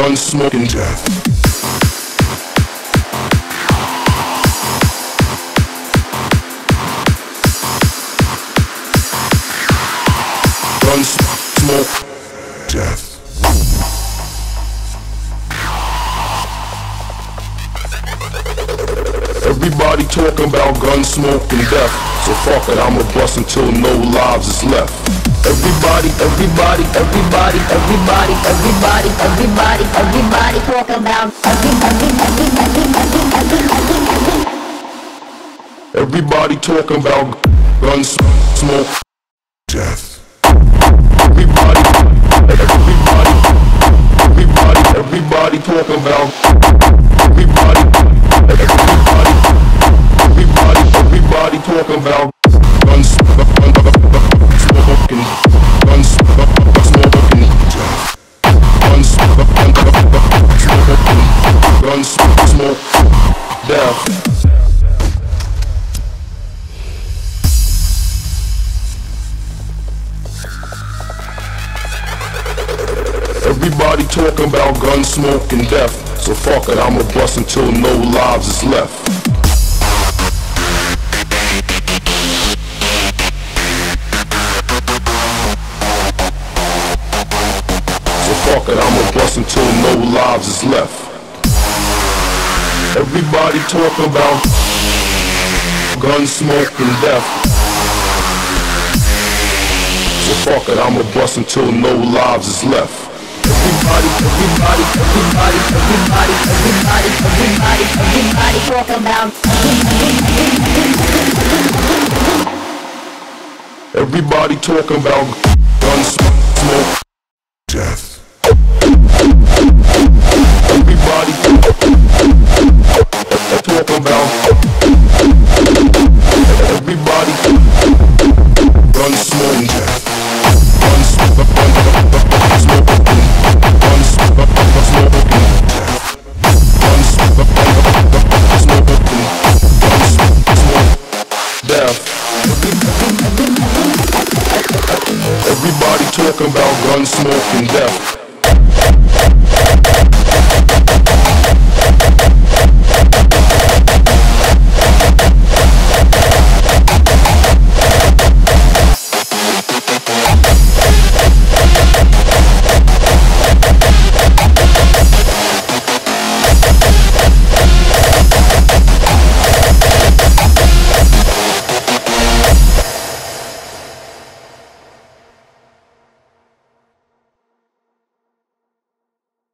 gun smoking death. Gun smoke Everybody talking about gun smoke and death. So fuck it, I'ma bust until no lives is left. Everybody, everybody, everybody, everybody, everybody, everybody, everybody talk about Everybody talking about gun smoke death. Everybody talking about gun smoke and death. So fuck it, I'ma bust until no lives is left. So fuck it, I'ma bust until no lives is left. Everybody talking about gun smoke and death. So fuck it, I'ma bust until no lives is left. everybody, everybody, everybody, everybody, everybody, everybody, everybody talk about Everybody talking about gun smoke Everybody talking about gun smoke and death.